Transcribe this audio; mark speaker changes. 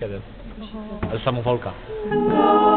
Speaker 1: Jeden. Ale samowolka.
Speaker 2: Go